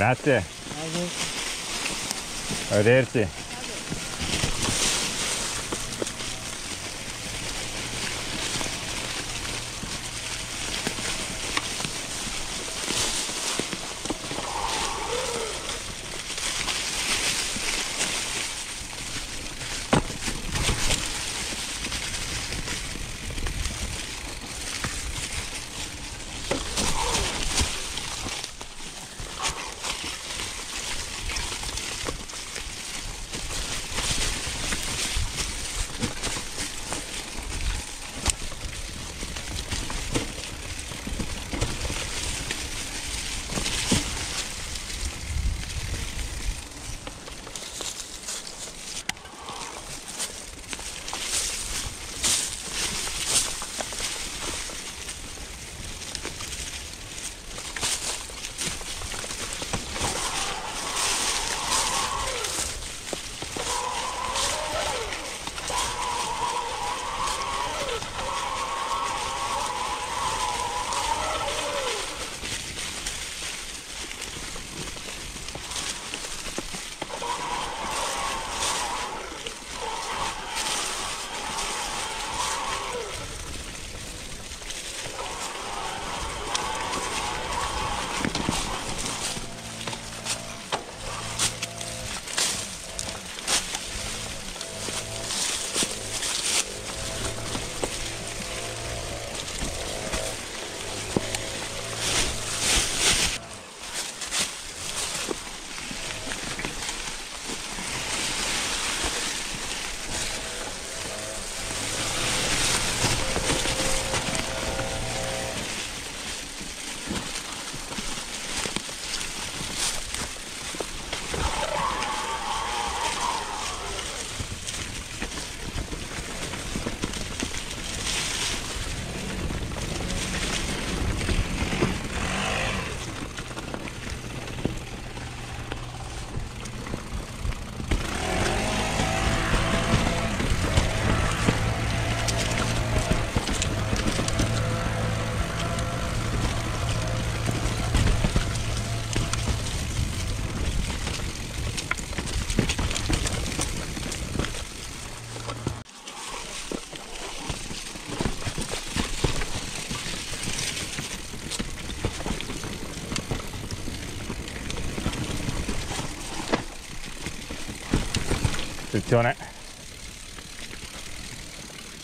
Brate. Ajde. Rerci. Attenzione.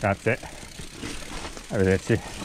Grazie. Arrivederci.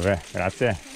Vabbè, grazie.